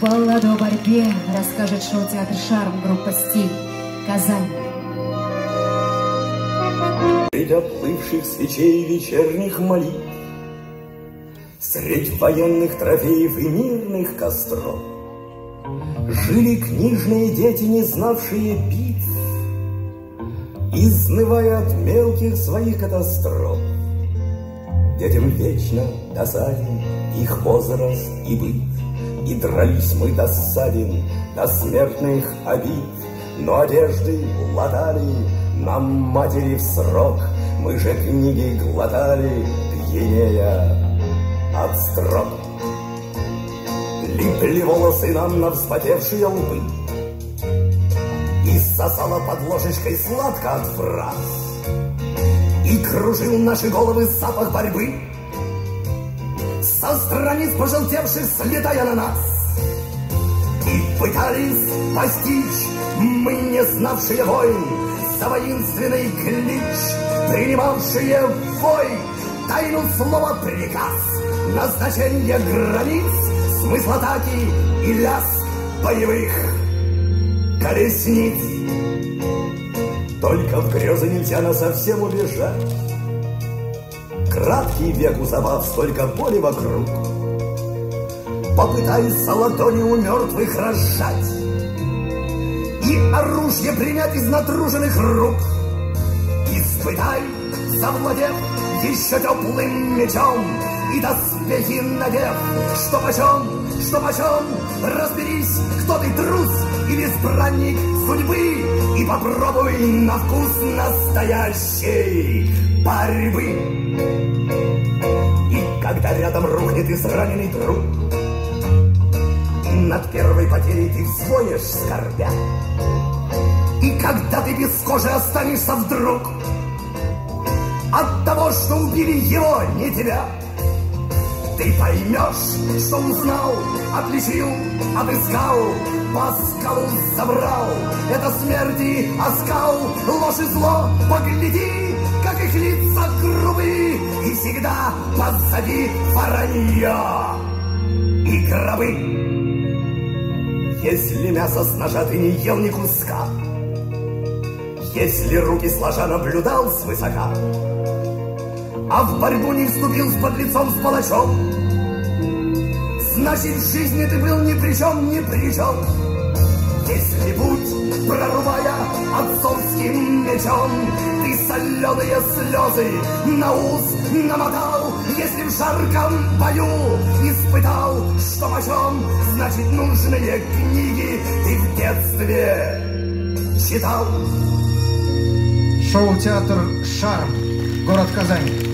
Балладу о борьбе расскажет шоу-театр «Шарм» группа «Стиль». Казань. Средь оплывших свечей вечерних молитв, Средь военных трофеев и мирных костров Жили книжные дети, не знавшие битв, Изнывая от мелких своих катастроф. Детям вечно досаден их возраст и быт, И дрались мы досаден до смертных обид, Но одежды латали нам матери в срок, Мы же книги глотали, пьянея от строк. Липли волосы нам на вспотевшие лбы, И сосала под ложечкой сладко от фраз, И кружил наши головы запах борьбы, Со страниц пожелтевших слетая на нас. И пытались постичь мы, не знавшие войн, За воинственный клич, принимавшие вой, Тайну слова приказ, назначение границ, Смысл атаки и ляс боевых колесниц. Только в грезы нельзя на совсем убежать. Краткий век у забав, столько боли вокруг. Попытайся ладони у мертвых разжать И оружие принять из натруженных рук. Испытай, завладев еще теплым мечом, И доспехи надев, что почем, что почем, Разберись, кто ты, трус или избранник судьбы, И попробуй на вкус настоящей борьбы. Когда рядом рухнет израненный труп, Над первой потерей ты взвоешь скорбя, И когда ты без кожи останешься вдруг, От того, что убили его, не тебя, ты поймешь, что узнал, отличил, отыскал, по скалу забрал. Это смерти оскал, ложь и зло, погляди, как их лица грубые, и всегда позади воронье и гробы. Если мясо с ножа ты не ел ни куска, Если руки сложа наблюдал свысока, А в борьбу не вступил с подлецом, с палачом, Значит, в жизни ты был ни при чем, ни при чем. Если будь, прорубая отцовским мечом, Ты соленые слезы на ус намотал, Если в жарком бою испытал, что почем, Значит, нужные книги ты в детстве читал. Шоу-театр «Шарм», город Казань.